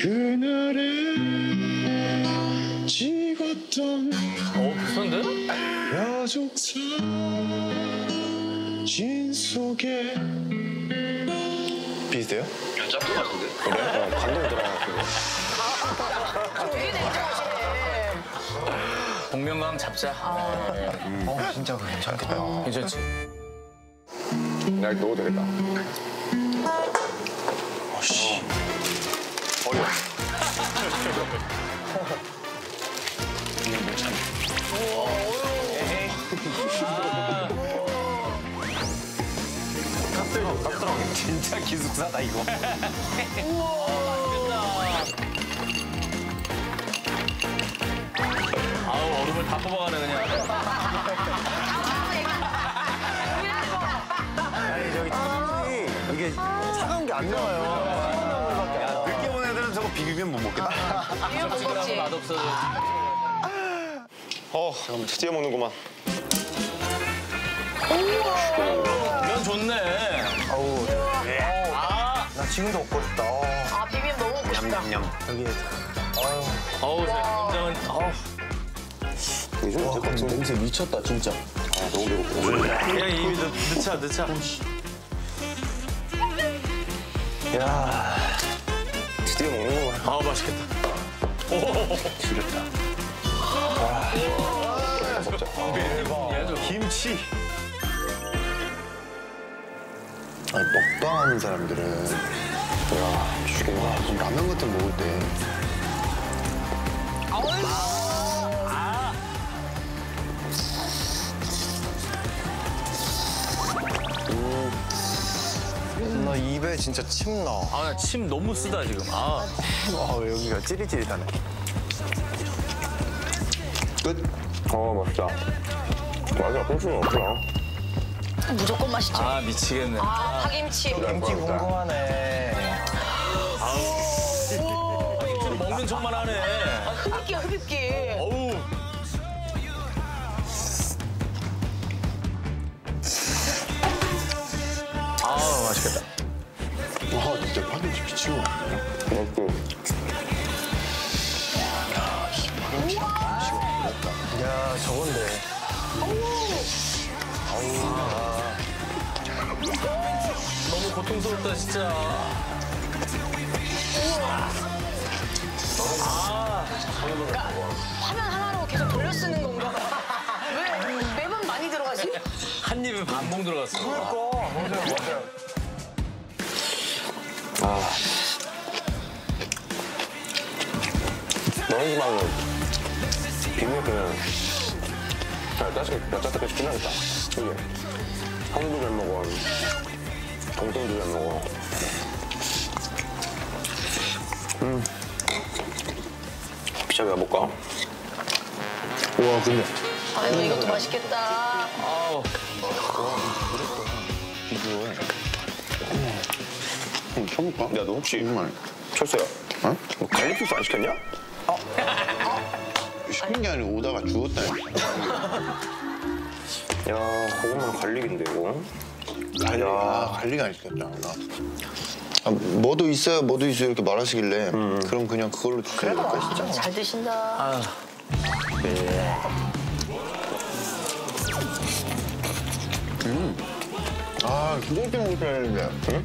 그날에 찍었던 어, 비슷한데? 야족 사진 속에 비슷해요? 짭도 같은데? 그래? 어, 감동 들어가지고 복면가왕 잡자. 어, 진짜 괜찮겠다. 괜찮지? 나 이거 넣어도 되겠다. 버려. 진짜 기숙사다 이거. 아우, 얼음을 다 뽑아가네, 그냥. 아니 저기 튀김이 이게 차가운 게 안 나와요. 저거 비비면 못 먹겠다. 찌그러면 맛없어. 어, 잠깐만 드디어 먹는구만. 면 좋네. 아우. 나 지금도 먹고 싶다. 어, 아 비빔 너무 먹고 싶다. 냠냠. 여기 어우, 굉장한, 어우. 될것 같은데? 냄새 미쳤다 진짜 아, 너무 배고프다. 그냥 입이 넣, 넣자, 넣자. 야. 아우, 맛있겠다. 먹자. 김치. 아니 먹방 하는 사람들은 야 죽겠네 좀 라면 같은 거 먹을 때 나 입에 진짜 침 나. 아, 나 침 너무 쓰다, 지금. 아. 아 여기가 찌릿찌릿하네. 끝? 어, 맛있다. 맞아, 고추는 없구나. 무조건 맛있죠. 아, 미치겠네. 아 파김치. 김치 궁금하네. 지금 먹는 척만 하네. 흡입기 흡입기. 어우. 맛있겠다. 와 진짜 파김치 미친 거 아니야? 맛있고. 야 저건데. 너무 고통스럽다, 진짜. 화면 하나로 계속 돌려 쓰는 건가? 왜 매번 많이 들어가지? 한 입에 반봉 들어갔어. 너희 집하고 비밀 그냥 잘 짜식, 몇 짜식까지 끝나겠다. 그게 형도 잘 먹어. 동생도 잘 먹어. 음. 피자 가볼까? 와 근데 아이고 이것도 맛있겠다. 아우. 형 쳐볼까? 야, 너 혹시 정말 철수야. 어? 너 갈릭 소스 안 시켰냐? 시킨 게 아니고 오다가 죽었다니까 야, 그것만 갈릭인데 이거. 갈릭 아 갈릭 안 시켰잖아 나 아, 뭐도 있어요 뭐도 있어요 이렇게 말하시길래 그럼 그냥 그걸로 드셔야 될까 진짜 잘 드신다. 아, 아 두껍게 먹어야 되는데 응?